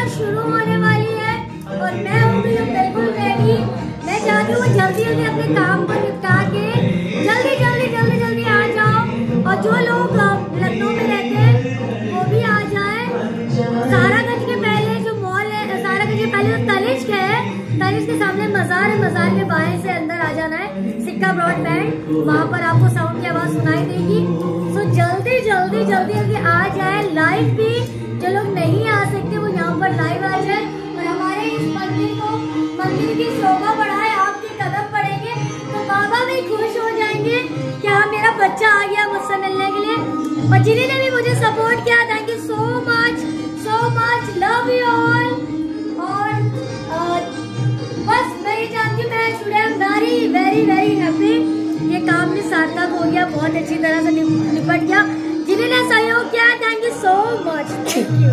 कक्षा शुरू होने वाली है और मैं हूँ बिल्कुल रेडी मैं चाहती हूँ जल्दी जल्दी अपने काम को निपटा के जल्दी जल्दी जल्दी जल्दी आ जाओ। और जो लोग लखनऊ में रहते हैं, वो भी आ जाए। सारागंज के पहले जो मॉल है सारागंज के पहले जो तलिश्क है तलिश के सामने मज़ार है, मज़ार के बाहर से अंदर आ जाना है, सिक्का ब्रॉडबैंड वहाँ पर आपको साउंड की आवाज़ सुनाई देगी। सो जल्दी जल्दी जल्दी जल्दी आ जाए। लाइव भी जाएँगे कि हाँ मेरा बच्चा आ गया मुझसे मिलने के लिए। और जिन्होंने भी मुझे सपोर्ट किया। Thank you so much so much love you all और बस मैं ये जानती हूँ, मैं today I very very very happy ये काम भी सार्थक हो गया। बहुत अच्छी तरह से निपट गया। जिन्होंने सहयोग किया thank you so much thank you